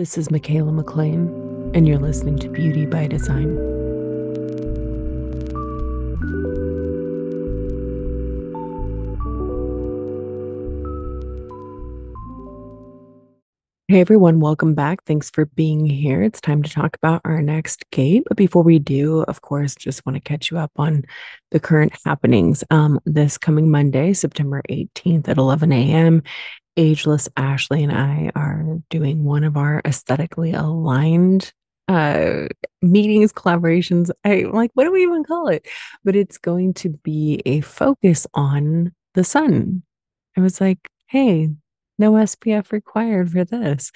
This is Mikaela MacLean, and you're listening to Beauty by Design. Hey everyone, welcome back. Thanks for being here. It's time to talk about our next gate. But before we do, of course, just want to catch you up on the current happenings. Um, this coming Monday, September 18th at 11 a.m., Ageless Ashley and I are doing one of our aesthetically aligned uh meetings collaborations i like what do we even call it but it's going to be a focus on the sun i was like hey no SPF required for this.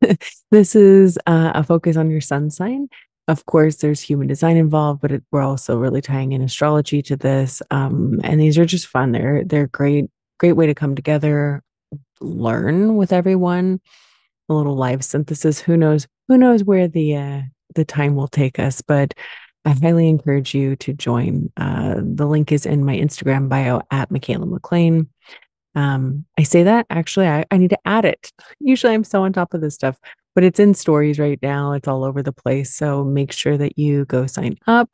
this is uh, a focus on your sun sign. Of course, there's human design involved, but it, we're also really tying in astrology to this. Um, and these are just fun. They're they're great, great way to come together, learn with everyone. A little live synthesis. Who knows? Who knows where the uh, the time will take us? But I highly encourage you to join. Uh, the link is in my Instagram bio at Mikaela MacLean. Um, I say that actually, I, I need to add it. Usually I'm so on top of this stuff, but it's in stories right now. It's all over the place. So make sure that you go sign up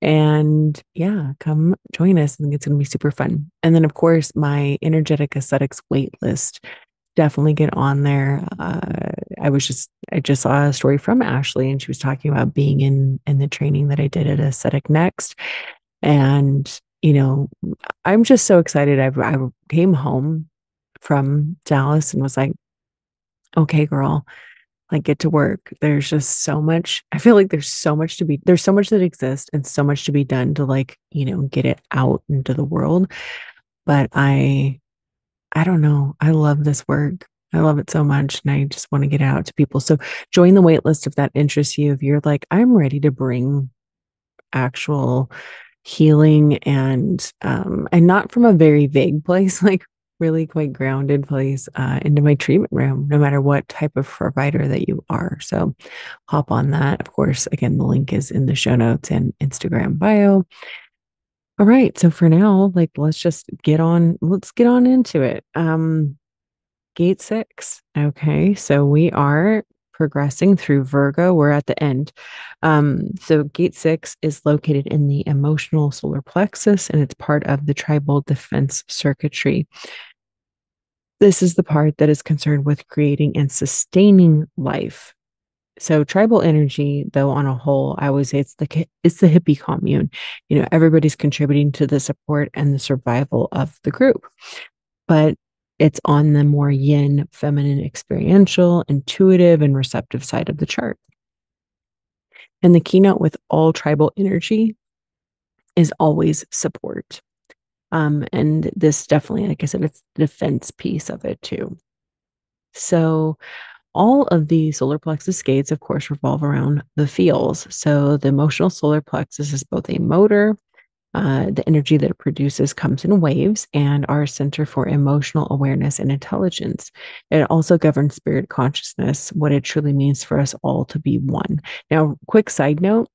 and yeah, come join us. I think it's going to be super fun. And then, of course, my energetic aesthetics wait list. Definitely get on there. Uh, I was just, I just saw a story from Ashley and she was talking about being in, in the training that I did at Aesthetic Next. And you know, I'm just so excited. I, I came home from Dallas and was like, okay, girl, like get to work. There's just so much. I feel like there's so much to be, there's so much that exists and so much to be done to like, you know, get it out into the world. But I, I don't know. I love this work. I love it so much. And I just want to get out to people. So join the waitlist if that interests you. If you're like, I'm ready to bring actual healing and um and not from a very vague place like really quite grounded place uh, into my treatment room no matter what type of provider that you are so hop on that of course again the link is in the show notes and instagram bio all right so for now like let's just get on let's get on into it um gate six okay so we are progressing through Virgo. We're at the end. Um, so, gate six is located in the emotional solar plexus and it's part of the tribal defense circuitry. This is the part that is concerned with creating and sustaining life. So tribal energy, though, on a whole, I always say it's the it's the hippie commune. You know, everybody's contributing to the support and the survival of the group. But it's on the more yin, feminine, experiential, intuitive, and receptive side of the chart. And the keynote with all tribal energy is always support. Um, and this definitely, like I said, it's the defense piece of it too. So, all of the solar plexus gates, of course, revolve around the feels. So, the emotional solar plexus is both a motor uh, the energy that it produces comes in waves and our center for emotional awareness and intelligence. It also governs spirit consciousness, what it truly means for us all to be one. Now, quick side note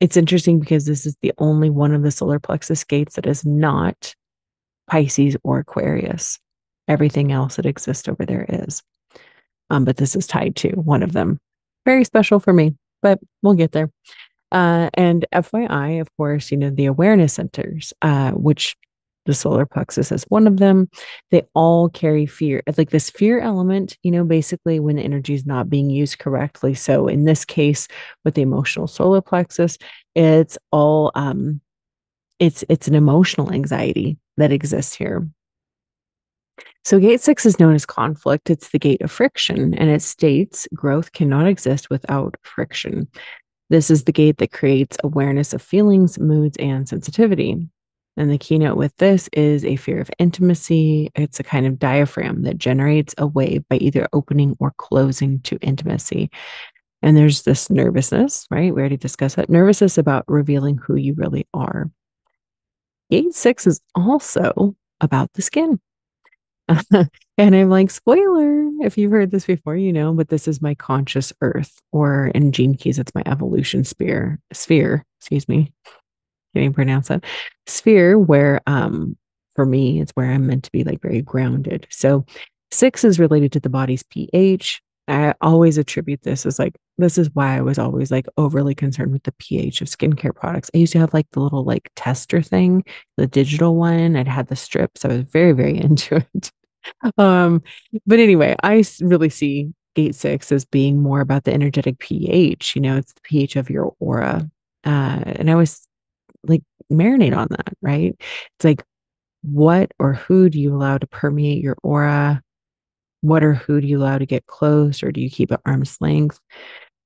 it's interesting because this is the only one of the solar plexus gates that is not Pisces or Aquarius. Everything else that exists over there is. Um, but this is tied to one of them. Very special for me, but we'll get there. Uh, and FYI, of course, you know, the awareness centers, uh, which the solar plexus is one of them, they all carry fear. Like this fear element, you know, basically when the energy is not being used correctly. So in this case, with the emotional solar plexus, it's all um it's it's an emotional anxiety that exists here. So, gate six is known as conflict. It's the gate of friction, and it states growth cannot exist without friction. This is the gate that creates awareness of feelings, moods, and sensitivity. And the keynote with this is a fear of intimacy. It's a kind of diaphragm that generates a wave by either opening or closing to intimacy. And there's this nervousness, right? We already discussed that nervousness about revealing who you really are. Gate six is also about the skin. and I'm like, spoiler, if you've heard this before, you know, but this is my conscious earth, or in Gene Keys, it's my evolution sphere, sphere, excuse me. Even pronounce that. Sphere, where um for me, it's where I'm meant to be like very grounded. So six is related to the body's pH. I always attribute this as like this is why I was always like overly concerned with the pH of skincare products. I used to have like the little like tester thing, the digital one. I'd had the strips. I was very, very into it. um, but anyway, I really see gate six as being more about the energetic pH. You know, it's the pH of your aura. Uh, and I was like marinate on that, right? It's like what or who do you allow to permeate your aura? What or who do you allow to get close or do you keep at arm's length?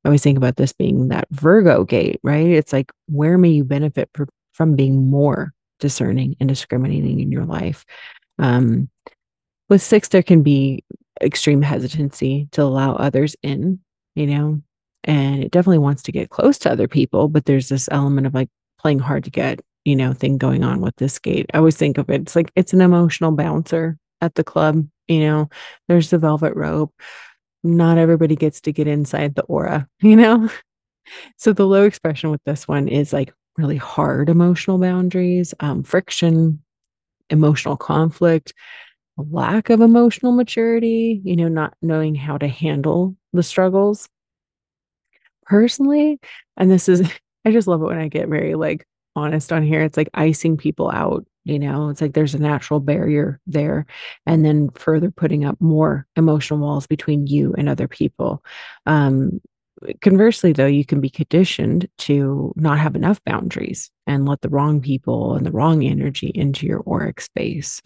I always think about this being that Virgo gate, right? It's like where may you benefit per, from being more discerning and discriminating in your life? Um, with six, there can be extreme hesitancy to allow others in, you know, and it definitely wants to get close to other people, but there's this element of like playing hard to get, you know, thing going on with this gate. I always think of it, it's like it's an emotional bouncer at the club, you know, there's the velvet rope not everybody gets to get inside the aura, you know? So the low expression with this one is like really hard emotional boundaries, um, friction, emotional conflict, lack of emotional maturity, you know, not knowing how to handle the struggles. Personally, and this is, I just love it when I get very like honest on here. It's like icing people out you know? It's like there's a natural barrier there and then further putting up more emotional walls between you and other people. Um conversely though you can be conditioned to not have enough boundaries and let the wrong people and the wrong energy into your auric space.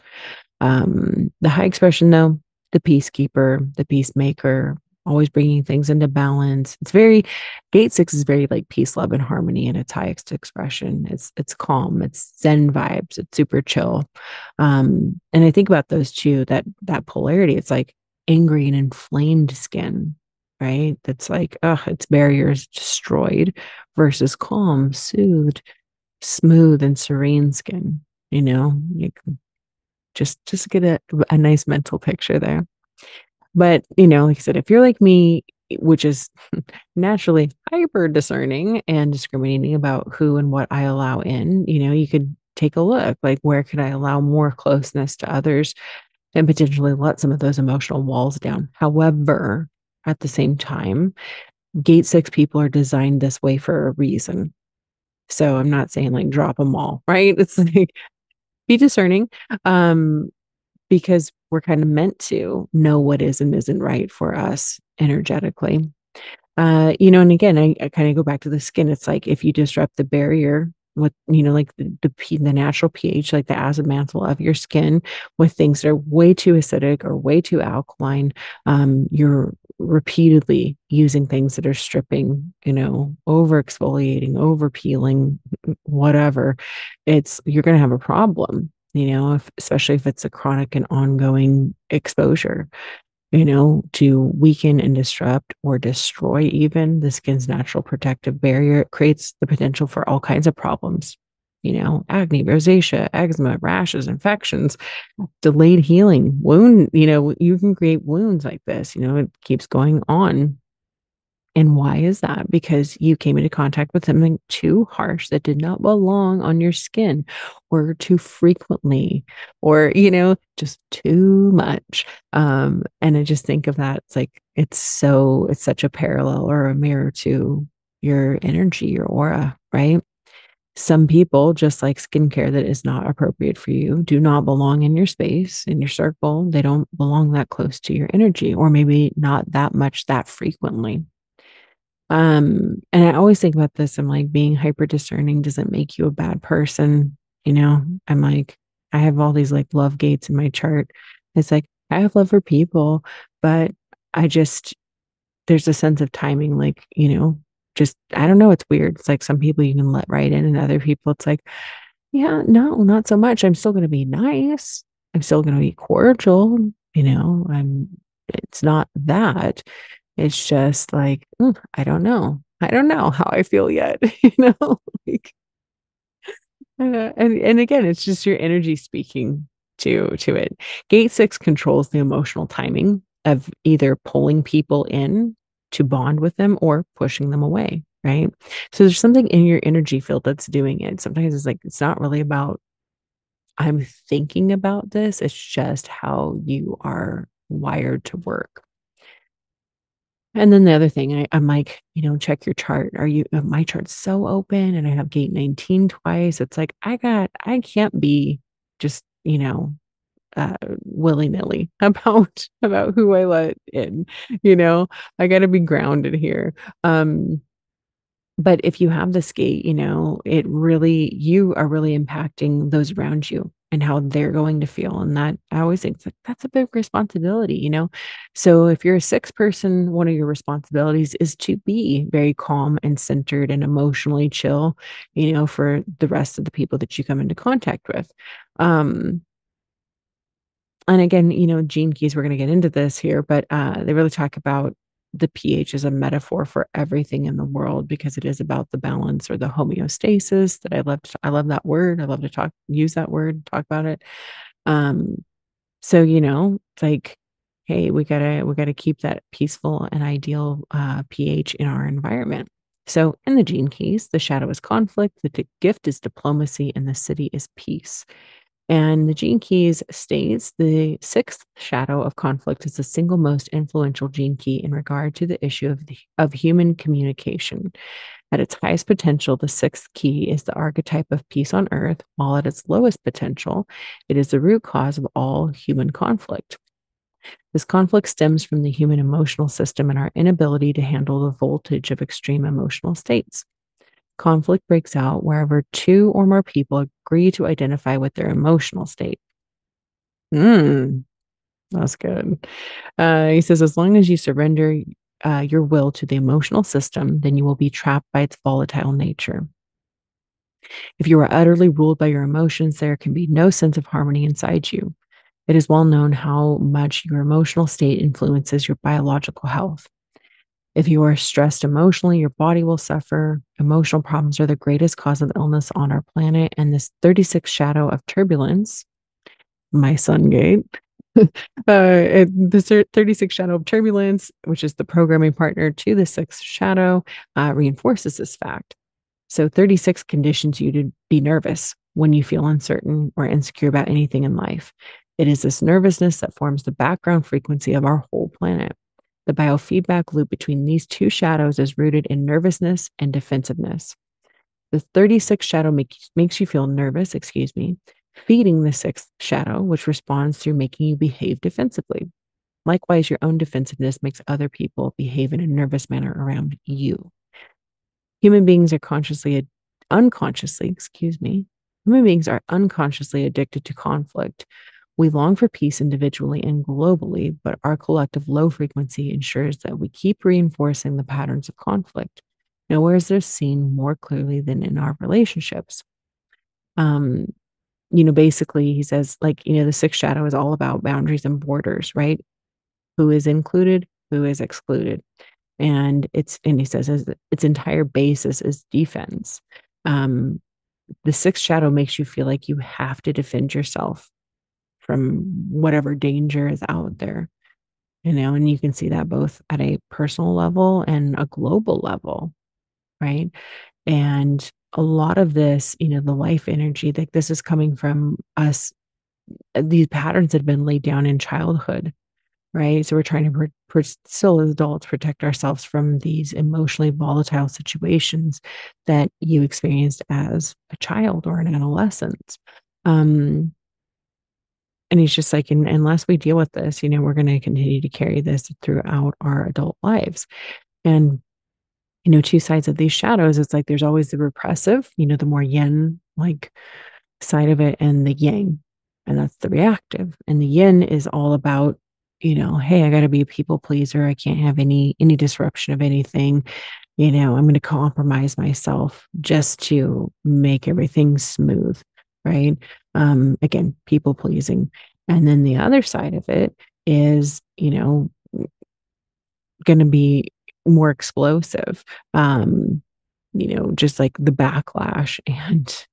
Um the high expression though the peacekeeper the peacemaker always bringing things into balance. It's very gate six is very like peace, love, and harmony in its highest expression. It's it's calm, it's zen vibes, it's super chill. Um, and I think about those two, that that polarity, it's like angry and inflamed skin, right? That's like, oh, its barriers destroyed versus calm, soothed, smooth, and serene skin, you know, like just just get a, a nice mental picture there. But, you know, like I said, if you're like me, which is naturally hyper discerning and discriminating about who and what I allow in, you know, you could take a look like where could I allow more closeness to others and potentially let some of those emotional walls down. However, at the same time, gate six people are designed this way for a reason. So I'm not saying like drop them all, right? It's like be discerning. Um, because we're kind of meant to know what is and isn't right for us energetically. Uh, you know, and again, I, I kind of go back to the skin. It's like if you disrupt the barrier with, you know, like the, the, the natural pH, like the acid mantle of your skin with things that are way too acidic or way too alkaline, um, you're repeatedly using things that are stripping, you know, over exfoliating, over peeling, whatever. It's, you're going to have a problem you know, if, especially if it's a chronic and ongoing exposure, you know, to weaken and disrupt or destroy even the skin's natural protective barrier, it creates the potential for all kinds of problems, you know, acne, rosacea, eczema, rashes, infections, delayed healing, wound, you know, you can create wounds like this, you know, it keeps going on and why is that? Because you came into contact with something too harsh that did not belong on your skin or too frequently or, you know, just too much. Um, and I just think of that. It's like, it's so, it's such a parallel or a mirror to your energy, your aura, right? Some people, just like skincare that is not appropriate for you, do not belong in your space, in your circle. They don't belong that close to your energy, or maybe not that much that frequently. Um, and I always think about this. I'm like, being hyper discerning doesn't make you a bad person. You know, I'm like, I have all these like love gates in my chart. It's like, I have love for people, but I just, there's a sense of timing, like, you know, just, I don't know. It's weird. It's like some people you can let right in, and other people, it's like, yeah, no, not so much. I'm still going to be nice. I'm still going to be cordial. You know, I'm, it's not that. It's just like, mm, I don't know. I don't know how I feel yet, you know? like, uh, and and again, it's just your energy speaking to to it. Gate 6 controls the emotional timing of either pulling people in to bond with them or pushing them away, right? So there's something in your energy field that's doing it. Sometimes it's like it's not really about I'm thinking about this, it's just how you are wired to work. And then the other thing, I, I'm like, you know, check your chart. Are you, uh, my chart's so open and I have gate 19 twice. It's like, I got, I can't be just, you know, uh, willy nilly about, about who I let in, you know, I got to be grounded here. Um, but if you have this gate, you know, it really, you are really impacting those around you and how they're going to feel. And that I always think like, that's a big responsibility, you know? So if you're a six person, one of your responsibilities is to be very calm and centered and emotionally chill, you know, for the rest of the people that you come into contact with. Um, and again, you know, gene keys, we're going to get into this here, but uh, they really talk about the pH is a metaphor for everything in the world because it is about the balance or the homeostasis that I love. To, I love that word. I love to talk, use that word, talk about it. Um, so you know, it's like, hey, we gotta we gotta keep that peaceful and ideal uh, pH in our environment. So in the gene keys, the shadow is conflict, the gift is diplomacy, and the siddhi is peace. And the gene keys states the sixth shadow of conflict is the single most influential gene key in regard to the issue of, the, of human communication. At its highest potential, the sixth key is the archetype of peace on earth, while at its lowest potential, it is the root cause of all human conflict. This conflict stems from the human emotional system and our inability to handle the voltage of extreme emotional states. Conflict breaks out wherever two or more people agree to identify with their emotional state. Hmm, that's good. Uh, he says, as long as you surrender uh, your will to the emotional system, then you will be trapped by its volatile nature. If you are utterly ruled by your emotions, there can be no sense of harmony inside you. It is well known how much your emotional state influences your biological health. If you are stressed emotionally, your body will suffer. Emotional problems are the greatest cause of illness on our planet. And this 36 shadow of turbulence, my sun gate, uh, the 36 shadow of turbulence, which is the programming partner to the sixth shadow, uh, reinforces this fact. So 36 conditions you to be nervous when you feel uncertain or insecure about anything in life. It is this nervousness that forms the background frequency of our whole planet. The biofeedback loop between these two shadows is rooted in nervousness and defensiveness. The 36th shadow make, makes you feel nervous, excuse me, feeding the sixth shadow, which responds through making you behave defensively. Likewise, your own defensiveness makes other people behave in a nervous manner around you. Human beings are consciously, unconsciously, excuse me, human beings are unconsciously addicted to conflict, we long for peace individually and globally, but our collective low frequency ensures that we keep reinforcing the patterns of conflict. Nowhere is this seen more clearly than in our relationships. Um, you know, basically, he says, like, you know, the sixth shadow is all about boundaries and borders, right? Who is included, who is excluded. And it's, and he says, its entire basis is defense. Um, the sixth shadow makes you feel like you have to defend yourself from whatever danger is out there you know and you can see that both at a personal level and a global level right? And a lot of this you know the life energy like this is coming from us these patterns had been laid down in childhood right? So we're trying to pre- still as adults protect ourselves from these emotionally volatile situations that you experienced as a child or an adolescent. Um and he's just like, unless we deal with this, you know, we're going to continue to carry this throughout our adult lives. And, you know, two sides of these shadows, it's like there's always the repressive, you know, the more yin like side of it, and the yang, and that's the reactive. And the yin is all about, you know, hey, I got to be a people pleaser. I can't have any any disruption of anything. You know, I'm going to compromise myself just to make everything smooth right? Um, again, people pleasing. And then the other side of it is, you know, going to be more explosive. Um, you know, just like the backlash and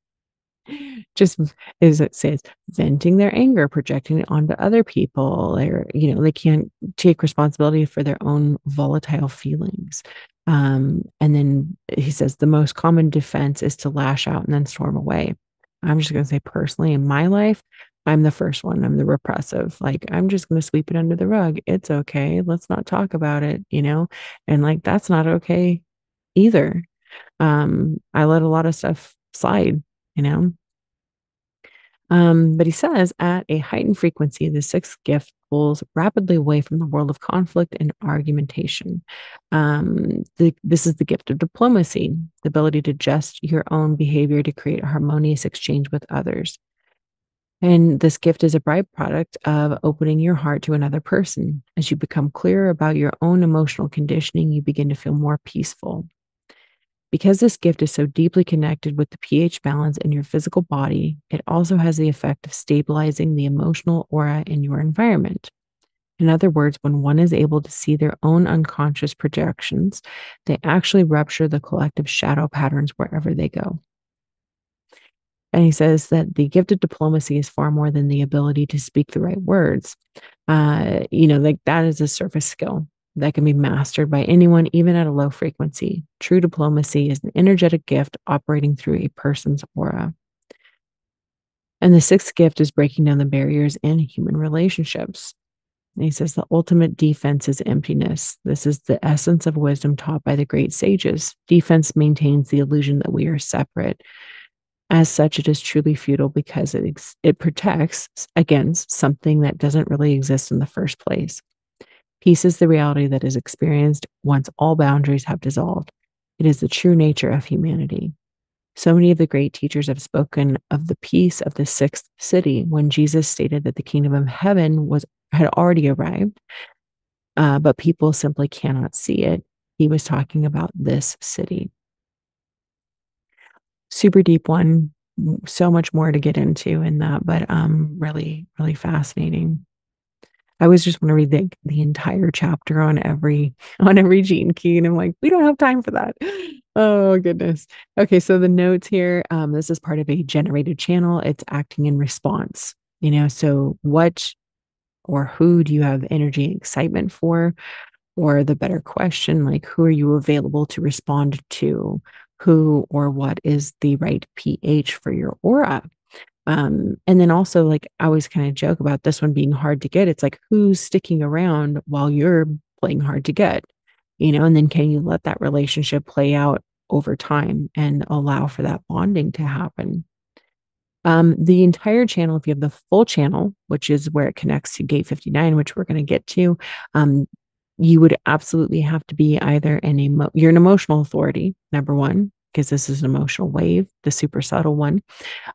just as it says, venting their anger, projecting it onto other people, or you know, they can't take responsibility for their own volatile feelings. Um, and then he says the most common defense is to lash out and then storm away. I'm just going to say personally in my life, I'm the first one. I'm the repressive. Like, I'm just going to sweep it under the rug. It's okay. Let's not talk about it, you know? And like, that's not okay either. Um, I let a lot of stuff slide, you know? Um, but he says at a heightened frequency, the sixth gift pulls rapidly away from the world of conflict and argumentation. Um, the, this is the gift of diplomacy, the ability to adjust your own behavior to create a harmonious exchange with others. And this gift is a byproduct of opening your heart to another person. As you become clearer about your own emotional conditioning, you begin to feel more peaceful. Because this gift is so deeply connected with the pH balance in your physical body, it also has the effect of stabilizing the emotional aura in your environment. In other words, when one is able to see their own unconscious projections, they actually rupture the collective shadow patterns wherever they go. And he says that the gift of diplomacy is far more than the ability to speak the right words. Uh, you know, like that is a surface skill that can be mastered by anyone, even at a low frequency. True diplomacy is an energetic gift operating through a person's aura. And the sixth gift is breaking down the barriers in human relationships. And he says the ultimate defense is emptiness. This is the essence of wisdom taught by the great sages. Defense maintains the illusion that we are separate. As such, it is truly futile because it, ex- it protects against something that doesn't really exist in the first place. Peace is the reality that is experienced once all boundaries have dissolved. It is the true nature of humanity. So many of the great teachers have spoken of the peace of the sixth siddhi when Jesus stated that the kingdom of heaven was had already arrived, uh, but people simply cannot see it. He was talking about this siddhi super deep one so much more to get into in that but um really really fascinating i always just want to read the, the entire chapter on every on every gene key and i'm like we don't have time for that. Oh goodness. Okay so the notes here um this is part of a generated channel. It's acting in response you know so what or who do you have energy and excitement for? Or the better question like who are you available to respond to? Who or what is the right pH for your aura. Um, and then also, like, I always kind of joke about this one being hard to get. It's like, who's sticking around while you're playing hard to get, you know? And then can you let that relationship play out over time and allow for that bonding to happen? Um, the entire channel, if you have the full channel, which is where it connects to gate 59, which we're going to get to, um, you would absolutely have to be either an emo- you're an emotional authority, number one, because this is an emotional wave, the super subtle one.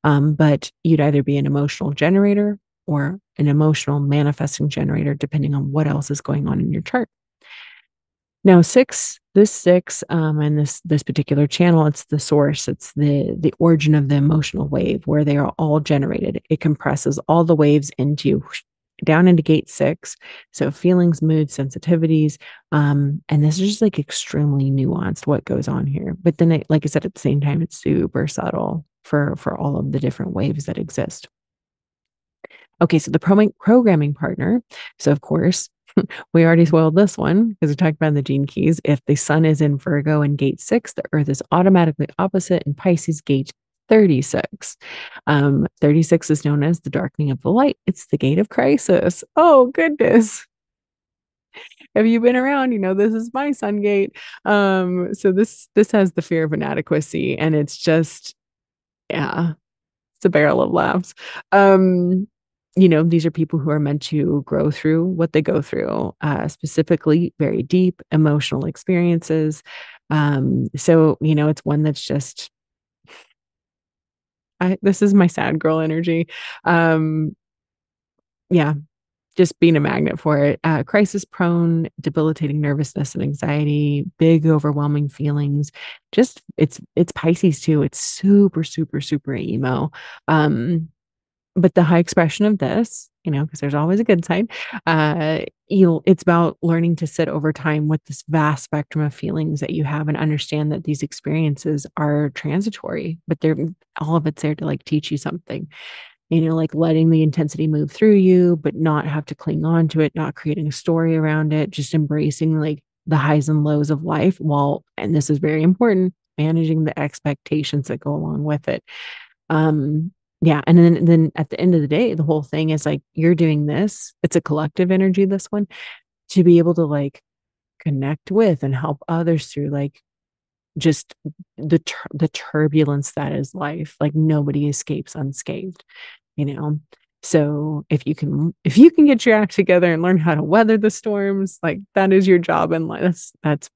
Um, but you'd either be an emotional generator or an emotional manifesting generator, depending on what else is going on in your chart. Now, six, this six, um, and this this particular channel, it's the source, it's the the origin of the emotional wave where they are all generated. It compresses all the waves into down into gate six. So feelings, mood, sensitivities. Um, and this is just like extremely nuanced what goes on here. But then it, like I said, at the same time, it's super subtle for for all of the different waves that exist. Okay, so the pro- programming partner. So of course, we already spoiled this one because we talked about the gene keys. If the sun is in Virgo and gate six, the earth is automatically opposite in Pisces gate 36. Um, 36 is known as the darkening of the light. It's the gate of crisis. Oh, goodness. Have you been around? You know, this is my sun gate. Um, so this this has the fear of inadequacy, and it's just, yeah, it's a barrel of laughs. Um, you know, these are people who are meant to grow through what they go through, uh, specifically very deep emotional experiences. Um, so, you know, it's one that's just I, this is my sad girl energy. Um, yeah, just being a magnet for it. Uh, crisis prone, debilitating nervousness and anxiety, big overwhelming feelings. Just it's it's Pisces too. It's super super super emo. Um, but the high expression of this, you know, because there's always a good side. Uh, you it's about learning to sit over time with this vast spectrum of feelings that you have and understand that these experiences are transitory, but they're all of it's there to like teach you something. You know, like letting the intensity move through you, but not have to cling on to it, not creating a story around it, just embracing like the highs and lows of life while, and this is very important, managing the expectations that go along with it. Um, yeah and then then at the end of the day the whole thing is like you're doing this it's a collective energy this one to be able to like connect with and help others through like just the tur- the turbulence that is life like nobody escapes unscathed you know? So if you can if you can get your act together and learn how to weather the storms like that is your job in life that's that's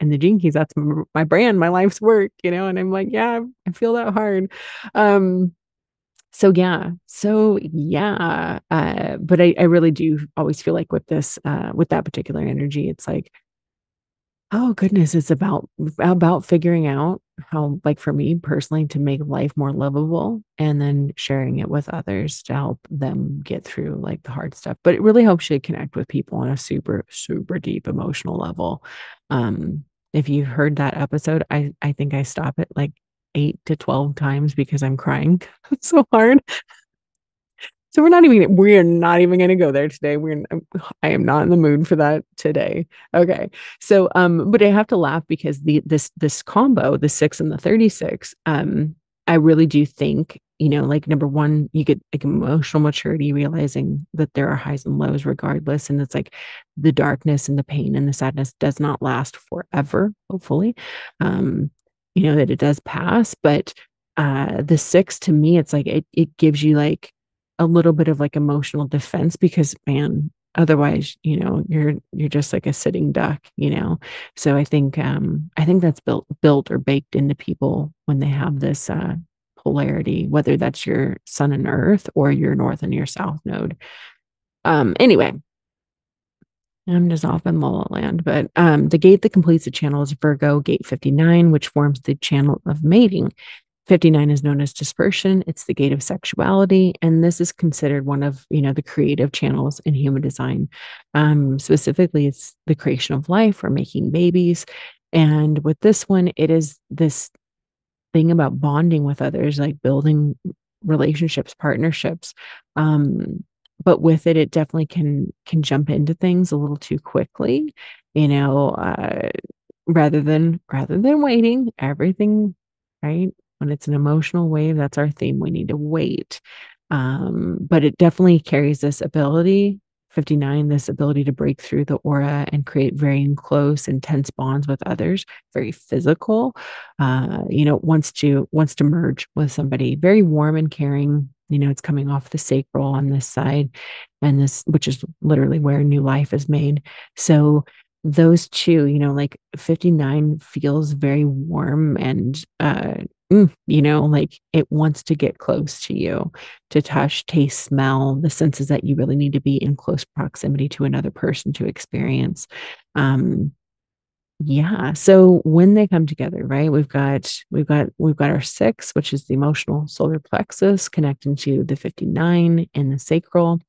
and the Keys that's my brand my life's work you know? And i'm like yeah i feel that hard. Um so yeah. So yeah uh but i i really do always feel like with this uh with that particular energy it's like oh goodness it's about about figuring out how like for me personally to make life more livable and then sharing it with others to help them get through like the hard stuff. But it really helps you connect with people on a super super deep emotional level. Um if you've heard that episode i i think i stop it like eight to 12 times because I'm crying so hard. So we're not even we're not even going to go there today. We're I am not in the mood for that today. Okay. So um but I have to laugh because the this this combo, the 6 and the 36, um I really do think, you know, like number 1, you get like emotional maturity realizing that there are highs and lows regardless and it's like the darkness and the pain and the sadness does not last forever, hopefully. Um you know, that it does pass. But uh the six to me, it's like it it gives you like a little bit of like emotional defense because man, otherwise, you know, you're you're just like a sitting duck, you know. So I think um I think that's built built or baked into people when they have this uh polarity, whether that's your sun and earth or your north and your south node. Um anyway, I'm just off in La La Land. But um, the gate that completes the channel is Virgo gate 59, which forms the channel of mating. 59 is known as dispersion. It's the gate of sexuality. And this is considered one of, you know, the creative channels in human design. Um, specifically, it's the creation of life or making babies. And with this one, it is this thing about bonding with others, like building relationships, partnerships. Um, but with it it definitely can can jump into things a little too quickly you know uh, rather than rather than waiting everything right? When it's an emotional wave that's our theme we need to wait. Um, but it definitely carries this ability 59 this ability to break through the aura and create very close intense bonds with others very physical uh, you know wants to wants to merge with somebody very warm and caring you know it's coming off the sacral on this side and this which is literally where new life is made. So those two you know like 59 feels very warm and uh mm, you know like it wants to get close to you to touch taste smell the senses that you really need to be in close proximity to another person to experience. Um yeah. So when they come together, right? We've got we've got we've got our 6, which is the emotional solar plexus connecting to the 59 and the sacral.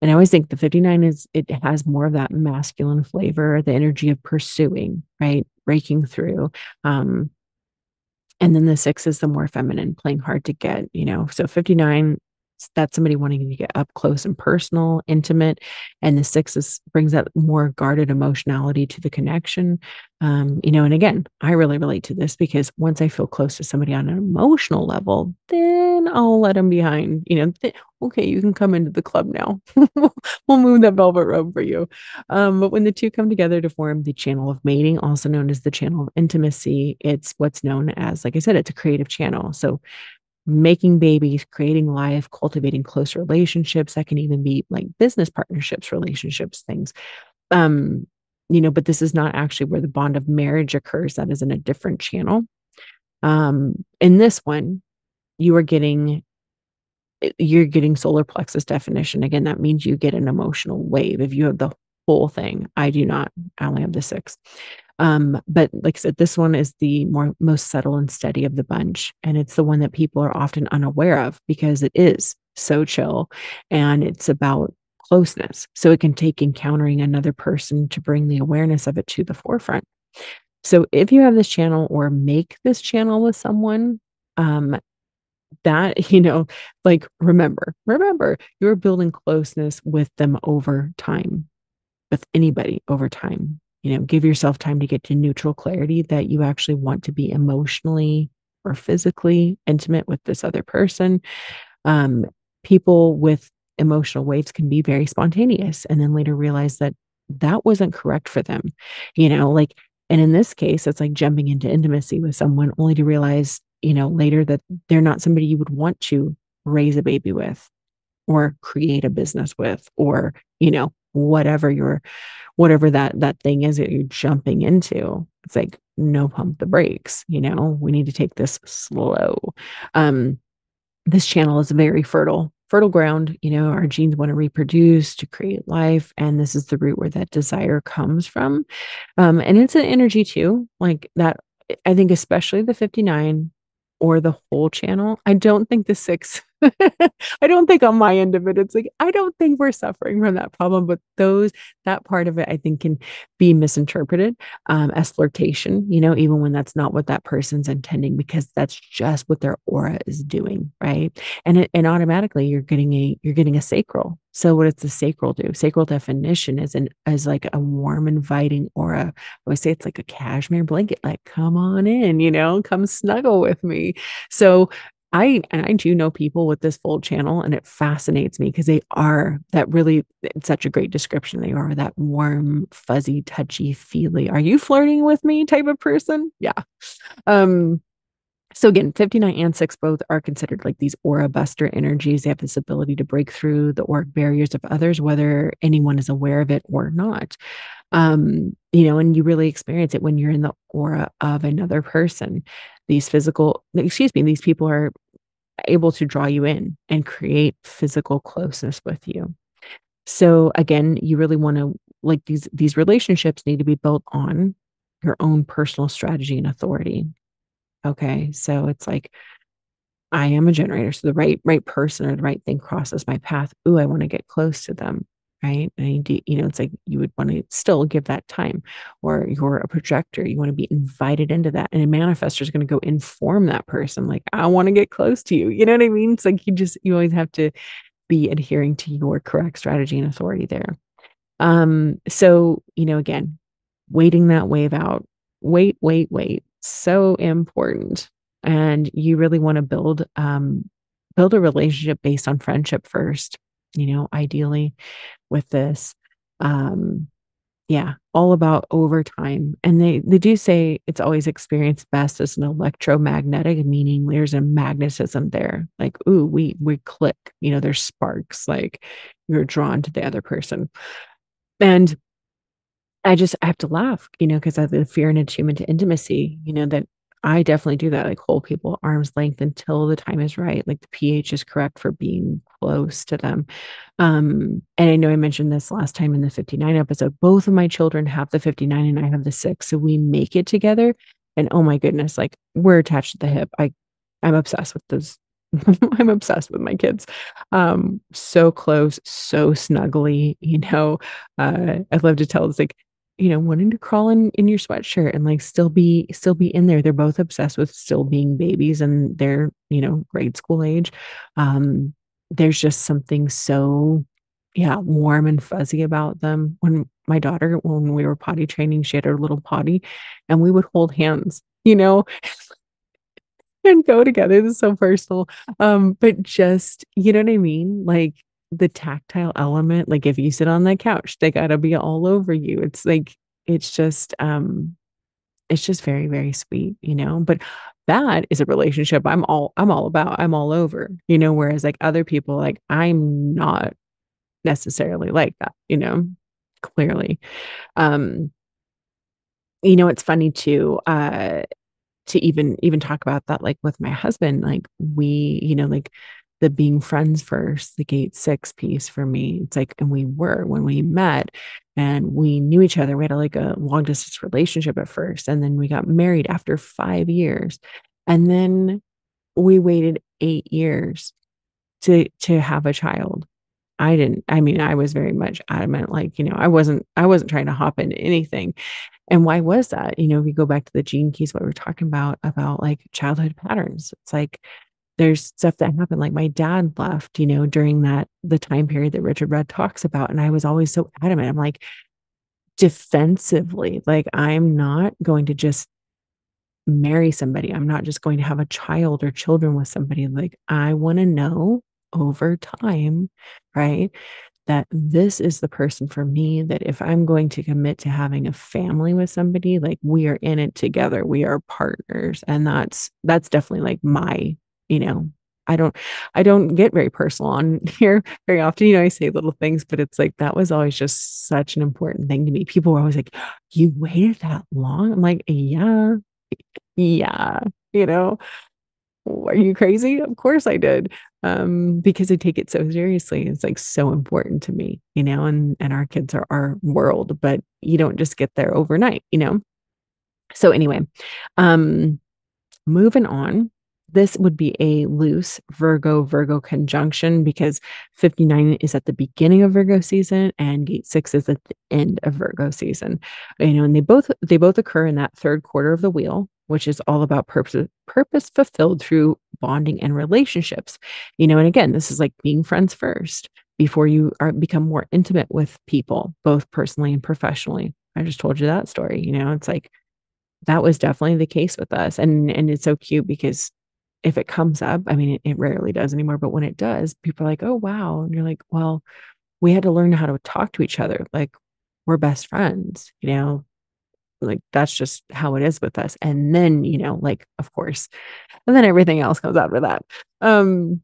And I always think the 59 is it has more of that masculine flavor, the energy of pursuing, right? Breaking through. Um and then the 6 is the more feminine, playing hard to get, you know. So 59 that's somebody wanting to get up close and personal, intimate. And the six is, brings that more guarded emotionality to the connection. Um, you know, and again, I really relate to this because once I feel close to somebody on an emotional level, then I'll let them behind. You know, th- okay, you can come into the club now. we'll move that velvet rope for you. Um, but when the two come together to form the channel of mating, also known as the channel of intimacy, it's what's known as, like I said, it's a creative channel. So making babies, creating life, cultivating close relationships. That can even be like business partnerships, relationships, things. Um, you know, but this is not actually where the bond of marriage occurs. That is in a different channel. Um, in this one, you are getting eh, you're getting solar plexus definition. Again, that means you get an emotional wave. If you have the whole thing, I do not. I only have the six. Um, but like I said, this one is the more most subtle and steady of the bunch. And it's the one that people are often unaware of because it is so chill and it's about closeness. So it can take encountering another person to bring the awareness of it to the forefront. So if you have this channel or make this channel with someone, um, that, you know, like remember, remember, you're building closeness with them over time, with anybody over time you know give yourself time to get to neutral clarity that you actually want to be emotionally or physically intimate with this other person. Um, people with emotional waves can be very spontaneous and then later realize that that wasn't correct for them. You know, like, and in this case, it's like jumping into intimacy with someone only to realize, you know, later that they're not somebody you would want to raise a baby with or create a business with or, you know, whatever your whatever that that thing is that you're jumping into. It's like no pump the brakes, you know. We need to take this slow. Um this channel is very fertile fertile ground. You know, our genes want to reproduce to create life. And this is the root where that desire comes from. Um, and it's an energy too, like that. I think, especially the 59 or the whole channel. I don't think the six I don't think on my end of it, it's like, I don't think we're suffering from that problem, but those, that part of it, I think can be misinterpreted um, as flirtation, you know, even when that's not what that person's intending, because that's just what their aura is doing. Right. And it, and automatically you're getting a, you're getting a sacral. So what does the sacral do? Sacral definition is an, is like a warm, inviting aura. I would say it's like a cashmere blanket, like, come on in, you know, come snuggle with me. So I I do know people with this full channel, and it fascinates me because they are that really it's such a great description. They are that warm, fuzzy, touchy, feely. Are you flirting with me type of person? Yeah. Um, so again, 59 and 6 both are considered like these aura buster energies. They have this ability to break through the auric barriers of others, whether anyone is aware of it or not. Um, you know, and you really experience it when you're in the aura of another person these physical, excuse me, these people are able to draw you in and create physical closeness with you. So again, you really want to like these these relationships need to be built on your own personal strategy and authority. Okay? So it's like I am a generator, so the right right person or the right thing crosses my path. Ooh, I want to get close to them right? And you, you know, it's like you would want to still give that time, or you're a projector, you want to be invited into that. And a manifestor is going to go inform that person, like, I want to get close to you. You know what I mean? It's like you just, you always have to be adhering to your correct strategy and authority there. Um, so, you know, again, waiting that wave out, wait, wait, wait. So important. And you really want to build um build a relationship based on friendship first you know, ideally with this. Um, yeah, all about overtime. And they they do say it's always experienced best as an electromagnetic, meaning there's a magnetism there. Like, ooh, we we click, you know, there's sparks, like you're drawn to the other person. And I just I have to laugh, you know, because of the fear and attunement to intimacy, you know, that I definitely do that, like hold people arm's length until the time is right, like the pH is correct for being close to them. Um, and I know I mentioned this last time in the 59 episode. Both of my children have the 59 and I have the six. So we make it together. And oh my goodness, like we're attached to the hip. I I'm obsessed with those. I'm obsessed with my kids. Um, so close, so snuggly, you know. Uh, I love to tell it's like you know, wanting to crawl in in your sweatshirt and like still be still be in there. They're both obsessed with still being babies and they're, you know, grade school age. Um, there's just something so yeah, warm and fuzzy about them. When my daughter, when we were potty training, she had her little potty and we would hold hands, you know, and go together. This is so personal. Um, but just, you know what I mean? Like the tactile element like if you sit on that couch they got to be all over you it's like it's just um it's just very very sweet you know but that is a relationship i'm all i'm all about i'm all over you know whereas like other people like i'm not necessarily like that you know clearly. Um you know it's funny too uh to even even talk about that like with my husband like we you know like the being friends first, the gate six piece for me. It's like, and we were when we met and we knew each other. We had a, like a long distance relationship at first. And then we got married after five years. And then we waited eight years to to have a child. I didn't, I mean, I was very much adamant, like, you know, I wasn't, I wasn't trying to hop into anything. And why was that? You know, if we go back to the gene keys, what we we're talking about, about like childhood patterns. It's like there's stuff that happened like my dad left you know during that the time period that richard rudd talks about and i was always so adamant i'm like defensively like i'm not going to just marry somebody. I'm not just going to have a child or children with somebody. Like, I want to know over time, right? That this is the person for me, that if I'm going to commit to having a family with somebody, like we are in it together, we are partners. And that's, that's definitely like my, you know, I don't I don't get very personal on here very often. You know, I say little things, but it's like that was always just such an important thing to me. People were always like, You waited that long? I'm like, Yeah, yeah, you know, are you crazy? Of course I did. Um, because I take it so seriously. It's like so important to me, you know, and and our kids are our world, but you don't just get there overnight, you know. So anyway, um moving on this would be a loose Virgo Virgo conjunction because 59 is at the beginning of Virgo season and gate 6 is at the end of Virgo season. You know, and they both they both occur in that third quarter of the wheel, which is all about purpose purpose fulfilled through bonding and relationships. You know, and again, this is like being friends first before you are become more intimate with people, both personally and professionally. I just told you that story, you know, it's like that was definitely the case with us and and it's so cute because if it comes up, I mean, it, rarely does anymore, but when it does, people are like, oh, wow. And you're like, well, we had to learn how to talk to each other. Like, we're best friends, you know, like that's just how it is with us. And then, you know, like, of course, and then everything else comes after that. Um,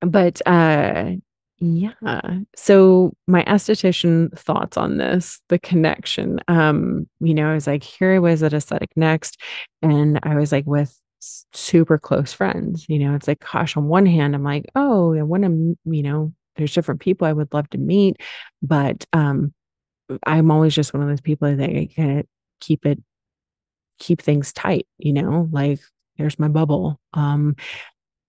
but uh, yeah. So my esthetician thoughts on this, the connection. Um, you know, I was like, here I was at Aesthetic Next, and I was like with super close friends. You know, it's like, gosh, on one hand, I'm like, oh, I want to, you know, there's different people I would love to meet, but um, I'm always just one of those people that I kind of keep it, keep things tight. You know, like there's my bubble. Um,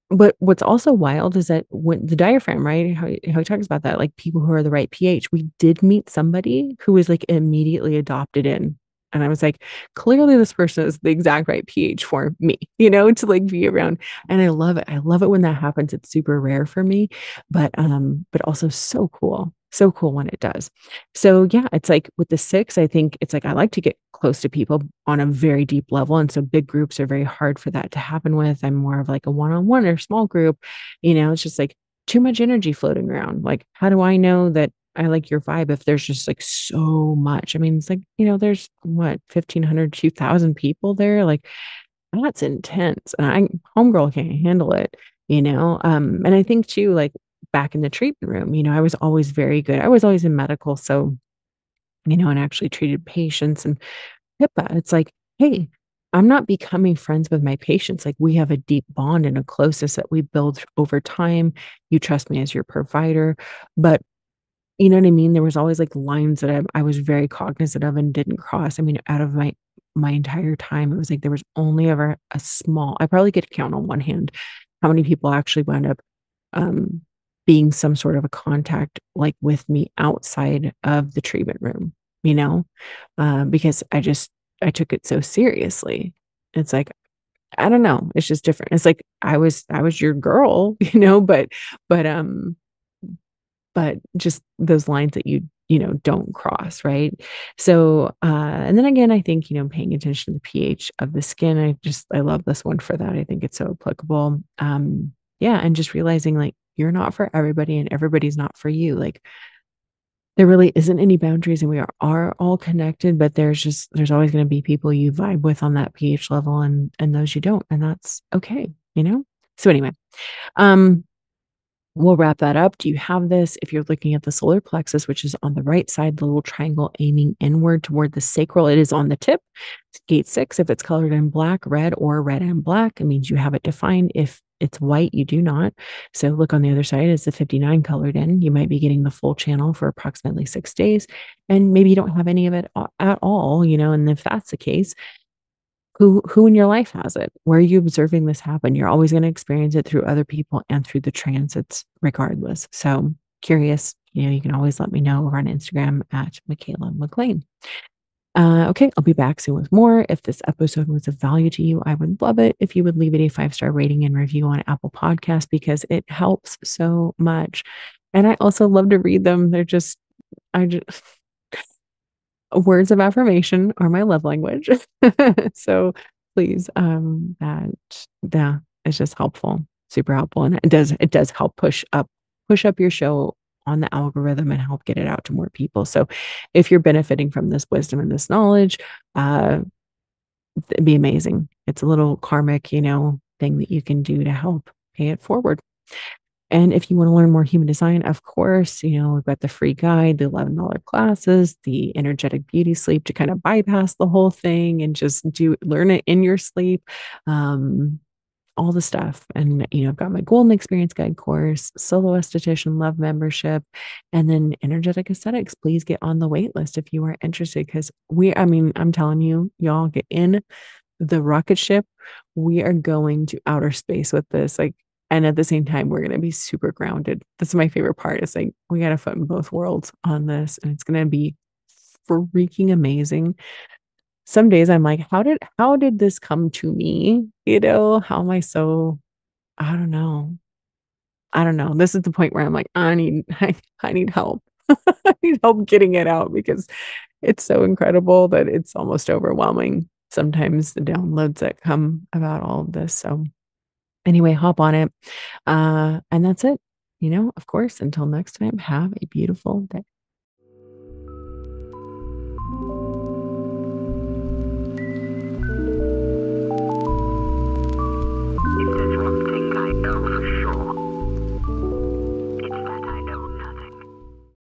but what's also wild is that when the diaphragm, right? How, how he talks about that, like people who are the right pH. We did meet somebody who was like immediately adopted in and I was like, clearly this person is the exact right pH for me, you know, to like be around. And I love it. I love it when that happens. It's super rare for me, but um, but also so cool. So cool when it does. So yeah, it's like with the six, I think it's like I like to get close to people on a very deep level. And so big groups are very hard for that to happen with. I'm more of like a one-on-one or small group. You know, it's just like too much energy floating around. Like, how do I know that I like your vibe if there's just like so much. I mean, it's like, you know, there's what, 1500, 2000 people there. Like that's intense. And I, homegirl can't handle it, you know? Um, and I think too, like back in the treatment room, you know, I was always very good. I was always in medical. So, you know, and actually treated patients and HIPAA. It's like, hey, I'm not becoming friends with my patients. Like we have a deep bond and a closeness that we build over time. You trust me as your provider, but you know what I mean? There was always like lines that I, I was very cognizant of and didn't cross. I mean, out of my my entire time, it was like there was only ever a small. I probably could count on one hand how many people actually wound up um, being some sort of a contact like with me outside of the treatment room. You know, uh, because I just I took it so seriously. It's like I don't know. It's just different. It's like I was I was your girl, you know, but but um but just those lines that you you know don't cross right? So uh and then again i think you know paying attention to the ph of the skin i just i love this one for that i think it's so applicable. Um yeah and just realizing like you're not for everybody and everybody's not for you like there really isn't any boundaries and we are, are all connected but there's just there's always going to be people you vibe with on that ph level and and those you don't and that's okay you know? So anyway um We'll wrap that up. Do you have this? If you're looking at the solar plexus, which is on the right side, the little triangle aiming inward toward the sacral, it is on the tip. Gate six, if it's colored in black, red, or red and black, it means you have it defined. If it's white, you do not. So look on the other side, is the 59 colored in. You might be getting the full channel for approximately six days. And maybe you don't have any of it at all, you know, and if that's the case, who who in your life has it where are you observing this happen you're always going to experience it through other people and through the transits regardless so curious you know you can always let me know over on instagram at Mikaela MacLean uh, okay, I'll be back soon with more. If this episode was of value to you, I would love it if you would leave it a five star rating and review on Apple Podcast because it helps so much. And I also love to read them. They're just, I just, words of affirmation are my love language. so please. Um, that yeah, it's just helpful, super helpful, and it does it does help push up push up your show on the algorithm and help get it out to more people. So, if you're benefiting from this wisdom and this knowledge, uh, it'd be amazing. It's a little karmic, you know, thing that you can do to help pay it forward. And if you want to learn more human design, of course, you know, we've got the free guide, the $11 classes, the energetic beauty sleep to kind of bypass the whole thing and just do learn it in your sleep. Um, all the stuff. And, you know, I've got my golden experience guide course, solo esthetician love membership, and then energetic aesthetics. Please get on the wait list if you are interested. Cause we, I mean, I'm telling you, y'all get in the rocket ship. We are going to outer space with this. Like, and at the same time, we're going to be super grounded. That's my favorite part. it's like, we got a foot in both worlds on this, and it's going to be freaking amazing. Some days I'm like, how did how did this come to me? You know, how am I so I don't know. I don't know. This is the point where I'm like, I need I, I need help. I need help getting it out because it's so incredible that it's almost overwhelming sometimes the downloads that come about all of this. So anyway, hop on it. Uh, and that's it. You know, of course, until next time, have a beautiful day.